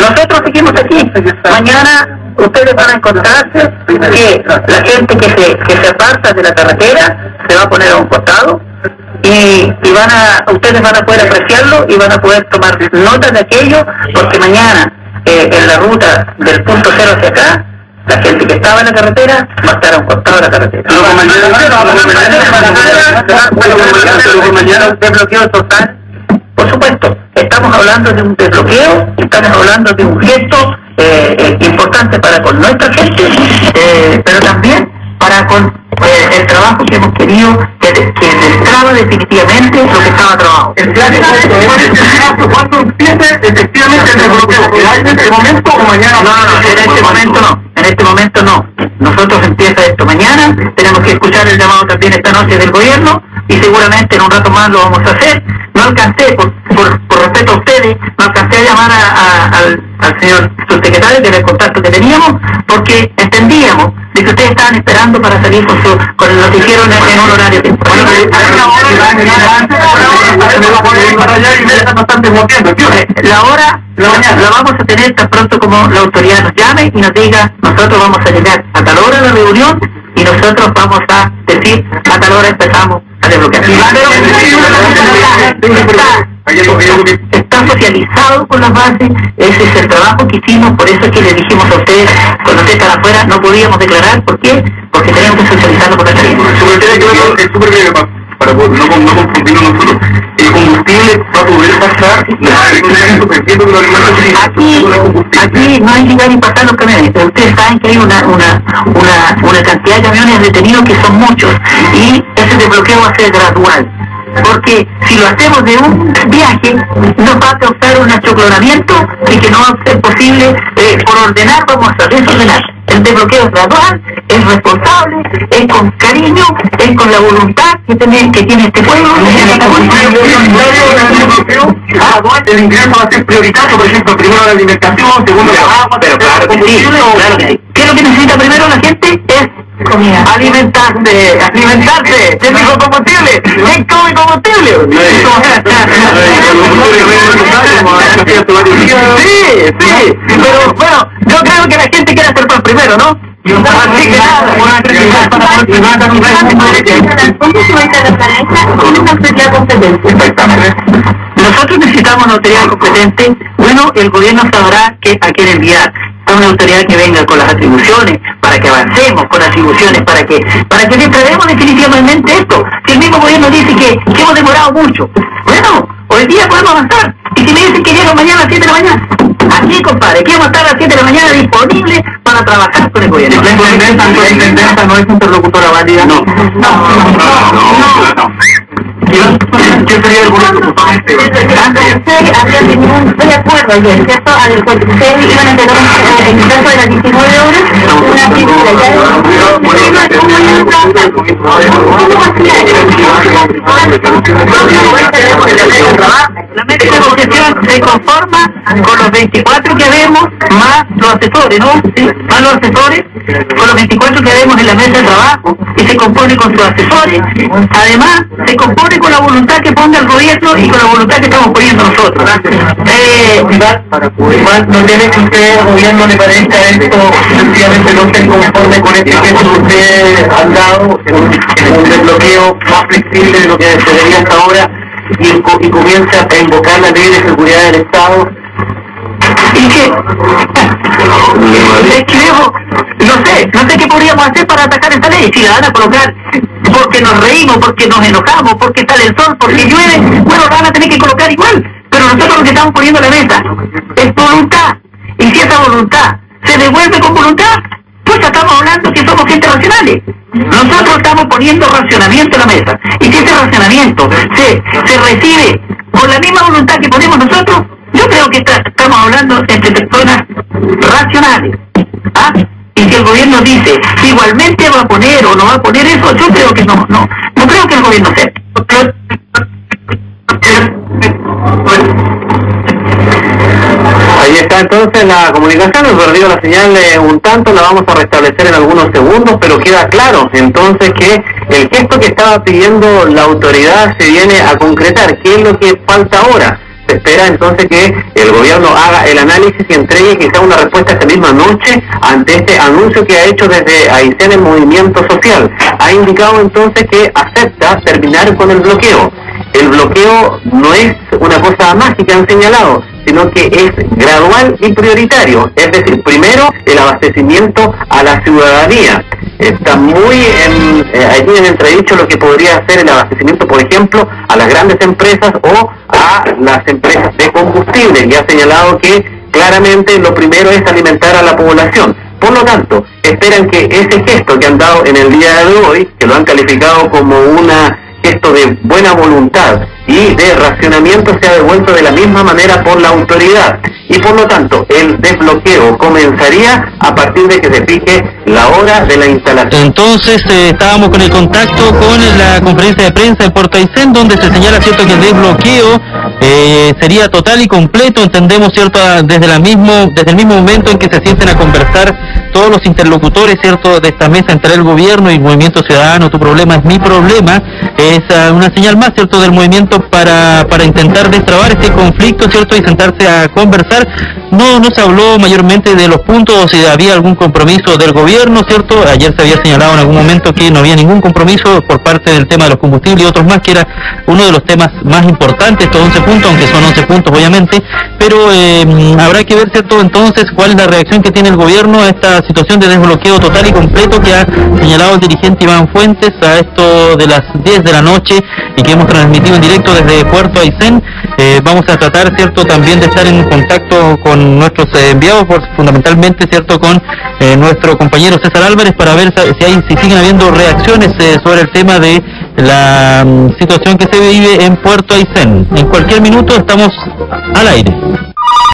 Nosotros seguimos aquí. Mañana ustedes van a encontrarse que la gente que se, que se aparta de la carretera se va a poner a un costado y, y van a, ustedes van a poder apreciarlo y van a poder tomar nota de aquello porque mañana eh, en la ruta del punto cero hacia acá la gente que estaba en la carretera va a estar a un costado de la carretera. mañana un desbloqueo total. Por supuesto, estamos hablando de un desbloqueo, estamos hablando de un gesto eh, eh, importante para con nuestra gente, eh, pero también para con eh, el trabajo que hemos tenido que, que destraba definitivamente lo que estaba trabajando. El plan de ¿cuándo empieza efectivamente el desbloqueo? ¿Será en este momento o mañana? No, no, en este momento no, en este momento no. Nosotros empieza esto mañana, tenemos que escuchar el llamado también esta noche del gobierno y seguramente en un rato más lo vamos a hacer. No alcancé, por, por, por respeto a ustedes, no alcancé a llamar a- al, al señor subsecretario, que era el contacto que teníamos, porque entendíamos de que ustedes estaban esperando para salir con, su, con el noticiero en, en un horario Eh, La hora la, la vamos a tener tan pronto como la autoridad nos llame y nos diga, nosotros vamos a llegar a tal hora a la reunión y nosotros vamos a decir, a tal hora empezamos a desbloquear. Está, está socializado con las bases, ese es el trabajo que hicimos, por eso es que le dijimos a ustedes, cuando ustedes estaban afuera, no podíamos declarar, ¿por qué? Porque teníamos que socializarlo con la gente. Para no, no confundirnos nosotros. Combustible va a poder pasar. Aquí, aquí no hay llegar y pasar los camiones. Ustedes saben que hay una, una, una, una cantidad de camiones detenidos que son muchos y ese desbloqueo va a ser gradual. Porque si lo hacemos de un viaje, nos va a causar un achoclonamiento y que no va a ser posible, eh, por ordenar, vamos a desordenar. El desbloqueo es gradual, es responsable, es con cariño, es con la voluntad que tiene, que tiene este pueblo. El ingreso va a ser prioritario, por ejemplo, primero la alimentación, segundo la agua, Pero claro que sí, claro que sí. ¿Qué es lo que necesita primero la gente? Es comida. Alimentarse, alimentarse. ¿Quién dijo combustible? ¿Quién come combustible? Sí, sí, pero bueno, yo creo que la gente quiere hacer pan primero, ¿no? Así que nada. Nosotros necesitamos una autoridad competente. Bueno, el gobierno sabrá que a quién enviar a una autoridad que venga con las atribuciones, para que avancemos con atribuciones, para que para que declaremos definitivamente esto. Si el mismo gobierno dice que, que hemos demorado mucho, bueno, hoy día podemos avanzar. Y si me dicen que llego mañana a las 7 de la mañana, aquí, compadre, que vamos a estar a las 7 de la mañana disponibles para trabajar con el gobierno. La no es interlocutora válida. No. No, no, no. ¿Quién sería el gobierno? Tenido un ayer, ¿cierto? Al cual ustedes iban a un- en el caso de las 19 horas una. Ya ¿Cómo La mesa de negociación se conforma con los 24 que vemos más los asesores, ¿no? Sí, más los asesores, con los 24 que vemos en la mesa de trabajo y se compone con sus asesores. Además, se compone con la voluntad que ponga el gobierno y con la voluntad que estamos poniendo nosotros. Eh, no tiene que usted, gobierno, le parezca esto, sencillamente no esté conforme con este que ustedes han dado, un, un desbloqueo más flexible de lo que se veía hasta ahora, y, co- y comienza a invocar la ley de seguridad del Estado. y que es no sé, no sé qué podríamos hacer para atacar esta ley, si la van a colocar porque nos reímos, porque nos enojamos, porque sale el sol, porque llueve, bueno, la van a tener que colocar igual, pero nosotros lo que estamos poniendo en la mesa es voluntad, y si esa voluntad se devuelve con voluntad, pues estamos hablando que somos gente racionales. Nosotros estamos poniendo racionamiento en la mesa, y si ese racionamiento se, se recibe con la misma voluntad que ponemos nosotros, yo creo que estamos hablando entre personas racionales. ¿ah? Y si el gobierno dice, igualmente va a poner o no va a poner eso, yo creo que no, no, no creo que el gobierno acepte. Ahí está entonces la comunicación nos perdido la señal un tanto, la vamos a restablecer en algunos segundos, pero queda claro entonces que el gesto que estaba pidiendo la autoridad se viene a concretar. ¿Qué es lo que falta ahora? Se espera entonces que el gobierno haga el análisis y entregue quizá una respuesta esta misma noche ante este anuncio que ha hecho desde Aysén el movimiento social. Ha indicado entonces que acepta terminar con el bloqueo. El bloqueo no es una cosa mágica, han señalado, sino que es gradual y prioritario. Es decir, primero el abastecimiento a la ciudadanía. Está muy en, eh, allí en entredicho lo que podría ser el abastecimiento, por ejemplo, a las grandes empresas o a las empresas de combustible. Y ha señalado que claramente lo primero es alimentar a la población. Por lo tanto, esperan que ese gesto que han dado en el día de hoy, que lo han calificado como una gesto de buena voluntad y de racionamiento sea devuelto de la misma manera por la autoridad. Y por lo tanto, el desbloqueo comenzaría a partir de que se fije la hora de la instalación. Entonces, eh, estábamos con el contacto con la conferencia de prensa de Porto Aysén, donde se señala cierto que el desbloqueo eh, sería total y completo, entendemos cierto desde la mismo desde el mismo momento en que se sienten a conversar todos los interlocutores cierto de esta mesa entre el gobierno y el movimiento ciudadano, tu problema es mi problema, es uh, una señal más cierto del movimiento para, para intentar destrabar este conflicto cierto y sentarse a conversar. No, no se habló mayormente de los puntos si había algún compromiso del gobierno, ¿cierto? Ayer se había señalado en algún momento que no había ningún compromiso por parte del tema de los combustibles y otros más, que era uno de los temas más importantes, estos 11 puntos, aunque son 11 puntos obviamente, pero eh, habrá que ver, ¿cierto? Entonces, cuál es la reacción que tiene el gobierno a esta situación de desbloqueo total y completo que ha señalado el dirigente Iván Fuentes a esto de las 10 de la noche y que hemos transmitido en directo desde Puerto Aysén. Eh, vamos a tratar, ¿cierto?, también de estar en contacto con nuestros eh, enviados, por, fundamentalmente, ¿cierto?, con eh, nuestro compañero César Álvarez para ver si, hay, si siguen habiendo reacciones eh, sobre el tema de la um, situación que se vive en Puerto Aysén. En cualquier minuto estamos al aire.